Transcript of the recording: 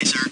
Is sir.